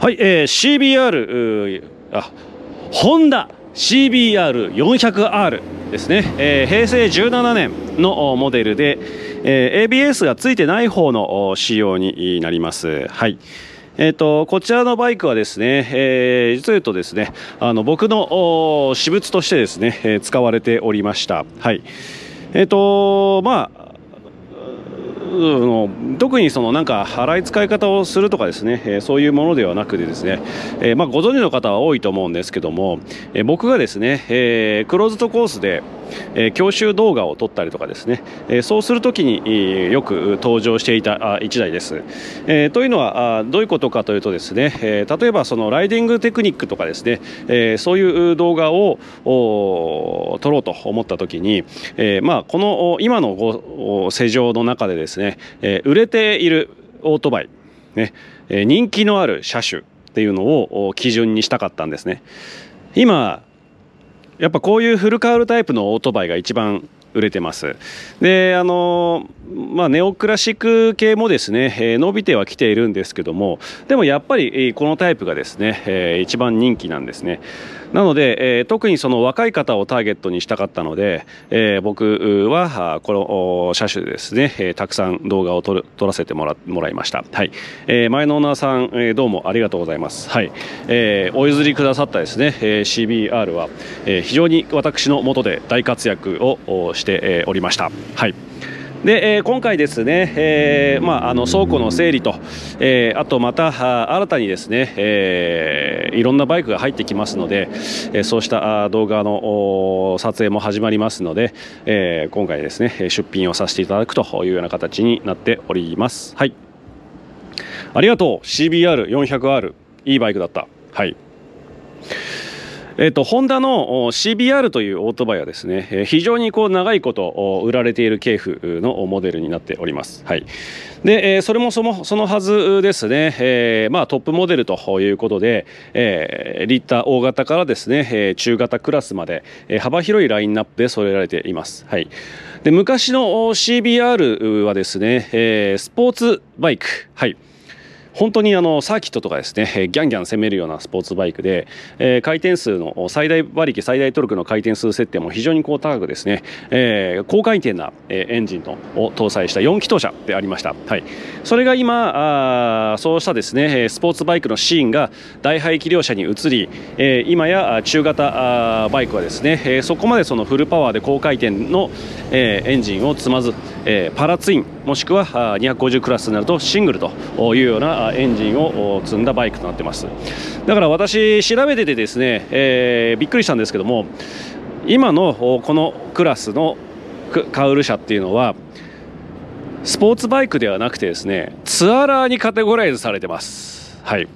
はい、えー、CBR あホンダ CBR400R ですね、えー、平成17年のモデルで、えー、ABS がついてない方の仕様になります。はい。えーと、こちらのバイクはですね、えー、実を言うとですねあの僕の私物としてですね、えー、使われておりました。はい。えっ、ー、とまあの特にそのなんか払い使い方をするとかですね、えそういうものではなくてですね、えまあ、ご存知の方は多いと思うんですけども、え僕がですね、えクローズドコースでえ教習動画を撮ったりとかですね、えそうするときによく登場していた1台です。えというのはどういうことかというとですね、え例えばそのライディングテクニックとかですね、えそういう動画を撮ろうと思ったときに、えまあ、この今の世情の中でですね、え売れているオートバイ、ねえ、人気のある車種っていうのを基準にしたかったんですね。今やっぱこういうフルカウルタイプのオートバイが一番売れてます。であのまあネオクラシック系もですね、えー、伸びてはきているんですけどもでもやっぱりこのタイプがですね、えー、一番人気なんですね。なので、えー、特にその若い方をターゲットにしたかったので、えー、僕はこの車種でですね、えー、たくさん動画を撮る撮らせてもらもらいました。はい、えー、前のオーナーさん、えー、どうもありがとうございます。はい、えー、お譲りくださったですね、えー、CBR は、えー、非常に私の下で大活躍をしておりました。はい。で、えー、今回ですね、えーまあ、あの倉庫の整理と、えー、あとまた新たにですね、えー、いろんなバイクが入ってきますので、えー、そうした動画の撮影も始まりますので、えー、今回ですね出品をさせていただくというような形になっております。はい。ありがとう。CBR400R いいバイクだった。はい。えーと、ホンダの CBR というオートバイはですね、非常にこう長いこと売られている系譜のモデルになっております。はいでそれもそのそのはずですね、えー、まあ、トップモデルということで、えー、リッター大型からですね、え中型クラスまで、幅広いラインナップで揃えられています。はい、で昔の CBR はですね、えスポーツバイク、はい本当にあのサーキットとかですねギャンギャン攻めるようなスポーツバイクで、えー、回転数の最大馬力最大トルクの回転数設定も非常にこう高くですね、えー、高回転な、エンジンのを搭載した4気筒車でありました、はい、それが今あそうしたですねスポーツバイクのシーンが大排気量車に移り、えー、今や中型あバイクはですね、えー、そこまでそのフルパワーで高回転の、えー、エンジンを積まず、えー、パラツインもしくは250クラスになるとシングルというようなエンジンを積んだバイクとなってます。だから私調べててですね、えー、びっくりしたんですけども今のこのクラスのカウル車っていうのはスポーツバイクではなくてですねツアラーにカテゴライズされてます。はい。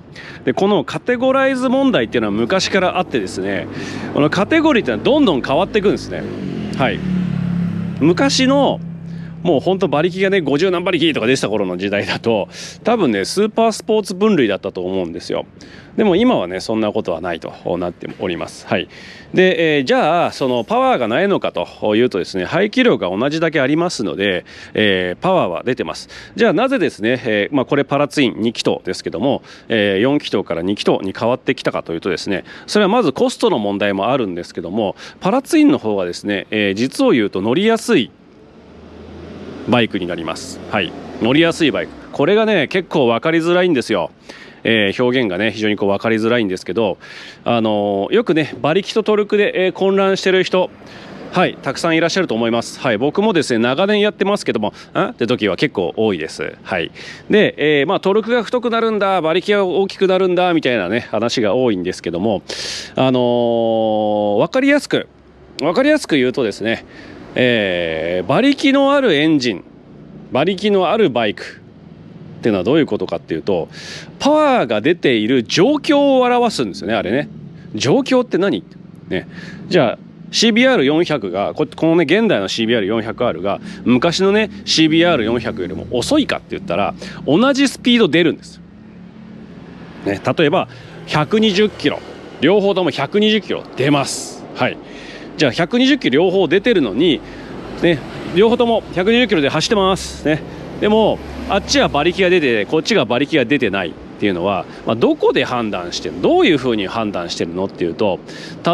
でこのカテゴライズ問題っていうのは昔からあってですねこのカテゴリーっていうのはどんどん変わっていくんですね。はい。昔のもう本当馬力がね50何馬力とか出てた頃の時代だと多分ねスーパースポーツ分類だったと思うんですよ。でも今はねそんなことはないとなっております。はい。で、えー、じゃあそのパワーがないのかというとですね排気量が同じだけありますので、えー、パワーは出てます。じゃあなぜですね、えー、まあ、これパラツイン2気筒ですけども、え4気筒から2気筒に変わってきたかというとですねそれはまずコストの問題もあるんですけどもパラツインの方がですね、え実を言うと乗りやすいバイクになります。はい。乗りやすいバイク。これがね結構分かりづらいんですよ。えー、表現がね非常にこう分かりづらいんですけど、あのー、よくね馬力とトルクで、えー、混乱してる人はいたくさんいらっしゃると思います。はい僕もですね長年やってますけどもんって時は結構多いです。はい。で、えー、まあトルクが太くなるんだ馬力が大きくなるんだみたいなね話が多いんですけどもあのー、分かりやすく分かりやすく言うとですねえー、馬力のあるエンジン馬力のあるバイクっていうのはどういうことかっていうとパワーが出ている状況を表すんですよねあれね。状況って何？ね。じゃあ CBR400 がこのね現代の CBR400R が昔のね CBR400 よりも遅いかって言ったら同じスピード出るんです。ね、例えば120キロ。両方とも120キロ出ます。はい。じゃあ120キロ両方出てるのに、ね、両方とも120キロで走ってます、ね、でもあっちは馬力が出てこっちが馬力が出てない。っていうのは、まあ、どこで判断してるどういうふうに判断してるの？っていうと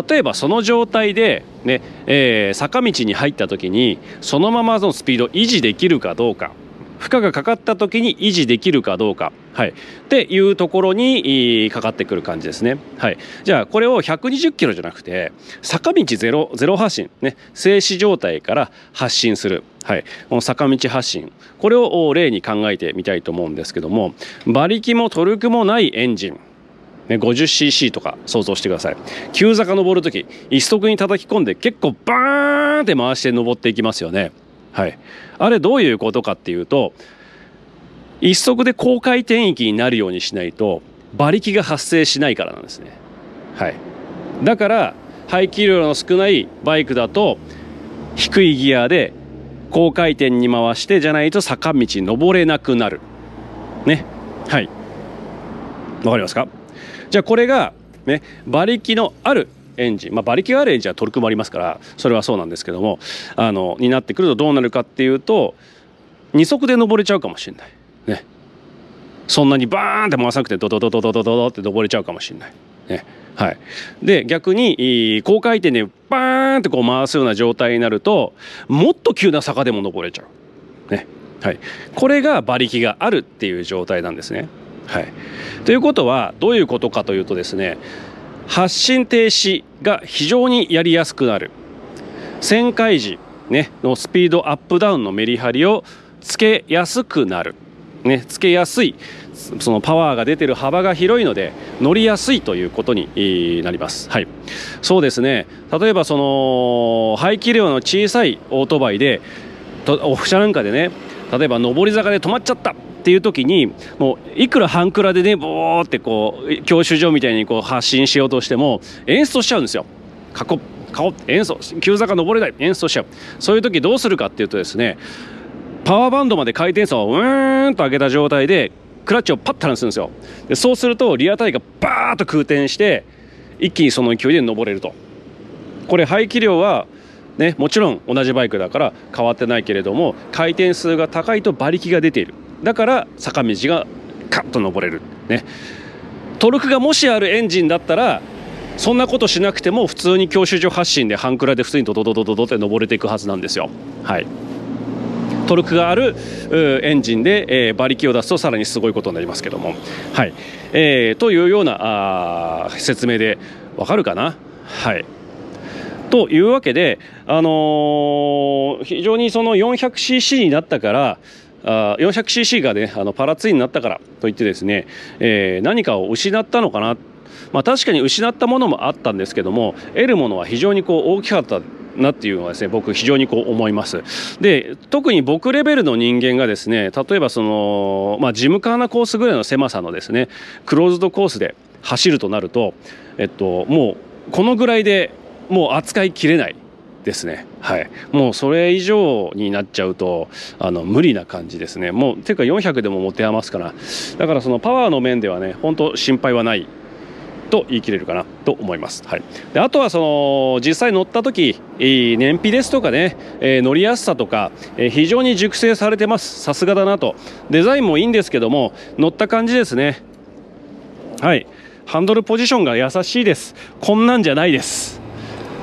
例えばその状態でね、えー、坂道に入った時にそのままのスピードを維持できるかどうか負荷がかかった時に維持できるかどうか、はい、っていうところにかかってくる感じですね。はい、じゃあこれを120キロじゃなくて坂道ゼロゼロ発進、ね、静止状態から発進する、はい、この坂道発進。これを例に考えてみたいと思うんですけども馬力もトルクもないエンジン。50cc とか想像してください。急坂登る時一足に叩き込んで結構バーンって回して登っていきますよね。はい、あれどういうことかっていうと一足で高回転域になるようにしないと馬力が発生しないからなんですね。はい、だから排気量の少ないバイクだと低いギアで高回転に回してじゃないと坂道登れなくなる。ね。はい。わかりますか？じゃあこれがね馬力のあるエンジン、まあ、馬力があるエンジンはトルクもありますからそれはそうなんですけどもあのになってくるとどうなるかっていうと2速で登れちゃうかもしれない。ね。そんなにバーンって回さなくてドドドドドドドドって登れちゃうかもしれない。ね。はい、で逆に高回転でバーンってこう回すような状態になるともっと急な坂でも登れちゃう。ねはい、これが馬力があるっていう状態なんですね。はい、ということはどういうことかというとですね発進停止が非常にやりやすくなる旋回時、ね、のスピードアップダウンのメリハリをつけやすくなる、ね、つけやすいそのパワーが出てる幅が広いので乗りやすいということになります。はい、そうですね例えばその排気量の小さいオートバイでオフ車なんかでね例えば上り坂で止まっちゃったっていう時にもういくら半クラでねボーってこう教習所みたいにこう発信しようとしても演出しちゃうんですよ。過去顔演奏急坂登れない演奏しちゃうそういう時どうするかっていうとですねパワーバンドまで回転数をうーんと上げた状態でクラッチをパッと離すんですよ。でそうするとリアタイがバーッと空転して一気にその勢いで登れると。これ排気量はね、もちろん同じバイクだから変わってないけれども回転数が高いと馬力が出ている。だから坂道がカッと登れる。ね。トルクがもしあるエンジンだったらそんなことしなくても普通に教習所発進で半クラで普通にドドドドドドって登れていくはずなんですよ。はい。トルクがあるエンジンで、え、馬力を出すとさらにすごいことになりますけども。はいえー、というようなあ説明でわかるかな？はい。というわけで、あのー、非常にその 400cc になったからあ 400cc がねあのパラツイになったからといってですね、えー、何かを失ったのかな、まあ、確かに失ったものもあったんですけども得るものは非常にこう大きかったなっていうのはですね僕非常にこう思います。で特に僕レベルの人間がですね例えばその、まあ、事務カーなコースぐらいの狭さのですねクローズドコースで走るとなると、えっと、もうこのぐらいでもう扱いきれないですね。はい。もうそれ以上になっちゃうとあの無理な感じですね。もうていうか400でも持て余すから。だからそのパワーの面ではね本当心配はないと言い切れるかなと思います。はい、であとはその実際乗った時燃費ですとかね、えー、乗りやすさとか、えー、非常に熟成されてます。さすがだなと。デザインもいいんですけども乗った感じですね。はい。ハンドルポジションが優しいです。こんなんじゃないです。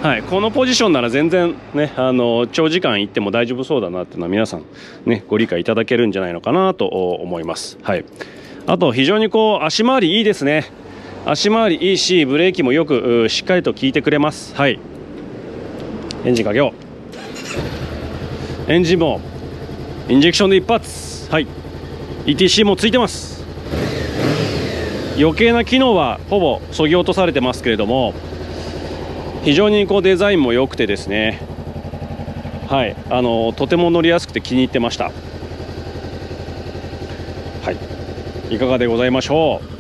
はい、このポジションなら全然、ね、あの長時間行っても大丈夫そうだなっていうのは皆さん、ね、ご理解いただけるんじゃないのかなと思います。はい、あと非常にこう足回りいいですね。足回りいいしブレーキもよくしっかりと効いてくれます。はい、エンジンかけよう。エンジンもインジェクションで一発。はい、ETC もついてます。余計な機能はほぼそぎ落とされてますけれども非常にこうデザインも良くてですねはいあのとても乗りやすくて気に入ってましたはいいかがでございましょう？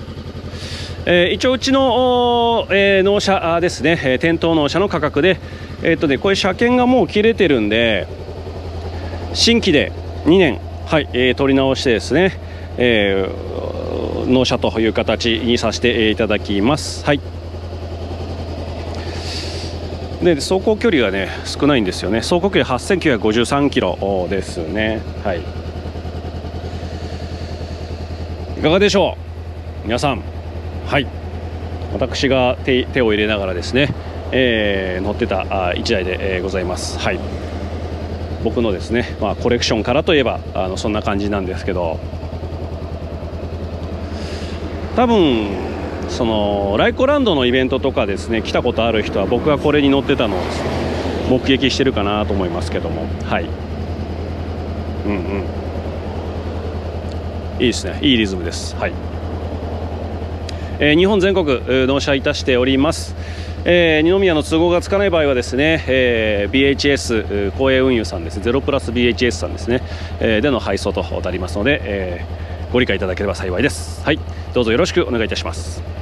えー、一応うちの、えー、納車ですね、えー、店頭納車の価格で、えーとね、これ車検がもう切れてるんで新規で2年、はいえー、取り直してですね、えー、納車という形にさせていただきます。はい。で走行距離がね少ないんですよね。走行距離8953キロですね。はい。いかがでしょう？皆さん。はい。私が手手を入れながらですね、えー、乗ってたあ1台で、えー、ございます。はい。僕のですね、まあ、コレクションからといえばあのそんな感じなんですけど多分そのライコランドのイベントとかですね来たことある人は僕がこれに乗ってたのを目撃してるかなと思いますけども。はい。うんうん。いいですね。いいリズムです。はい、えー、日本全国納車いたしております。えー、二宮の都合がつかない場合はですね、えー、BHS 公営運輸さんですゼロプラス BHS さんですね、えー、での配送となりますので、えー、ご理解いただければ幸いです。はい。どうぞよろしくお願いいたします。